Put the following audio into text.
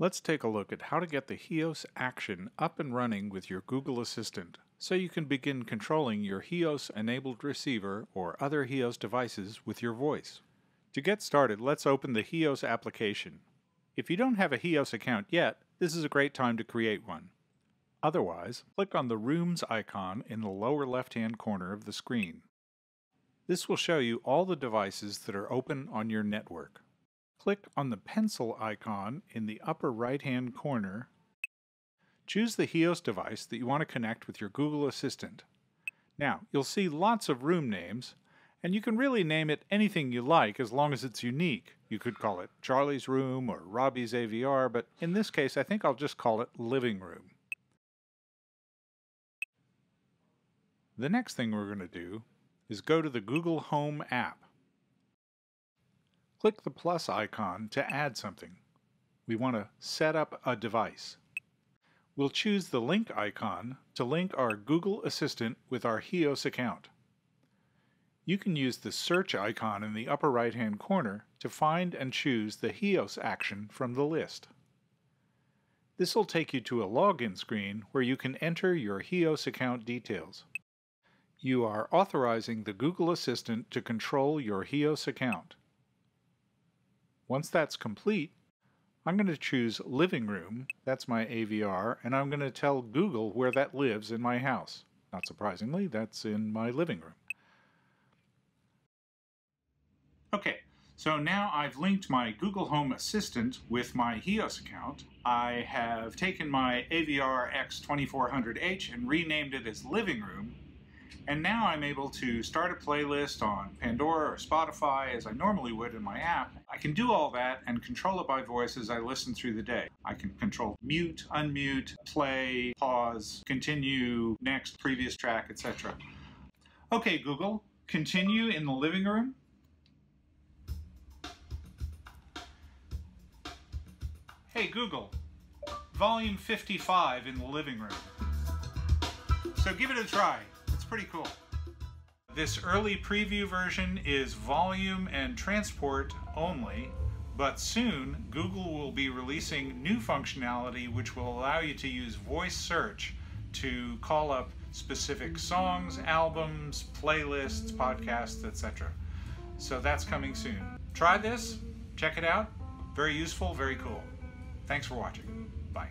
Let's take a look at how to get the HEOS action up and running with your Google Assistant so you can begin controlling your HEOS enabled receiver or other HEOS devices with your voice. To get started, let's open the HEOS application. If you don't have a HEOS account yet, this is a great time to create one. Otherwise, click on the Rooms icon in the lower left-hand corner of the screen. This will show you all the devices that are open on your network. Click on the pencil icon in the upper right-hand corner. Choose the HEOS device that you want to connect with your Google Assistant. Now, you'll see lots of room names, and you can really name it anything you like as long as it's unique. You could call it Charlie's Room or Robbie's AVR, but in this case I think I'll just call it Living Room. The next thing we're going to do is go to the Google Home app. Click the plus icon to add something. We want to set up a device. We'll choose the link icon to link our Google Assistant with our HEOS account. You can use the search icon in the upper right hand corner to find and choose the HEOS action from the list. This will take you to a login screen where you can enter your HEOS account details you are authorizing the Google Assistant to control your HEOS account. Once that's complete, I'm going to choose Living Room, that's my AVR, and I'm going to tell Google where that lives in my house. Not surprisingly, that's in my living room. Okay, so now I've linked my Google Home Assistant with my HEOS account. I have taken my AVR X2400H and renamed it as Living Room and now I'm able to start a playlist on Pandora or Spotify as I normally would in my app. I can do all that and control it by voice as I listen through the day. I can control mute, unmute, play, pause, continue, next, previous track, etc. Okay, Google, continue in the living room. Hey, Google, volume 55 in the living room. So give it a try pretty cool. This early preview version is volume and transport only, but soon Google will be releasing new functionality which will allow you to use voice search to call up specific songs, albums, playlists, podcasts, etc. So that's coming soon. Try this, check it out. Very useful, very cool. Thanks for watching. Bye.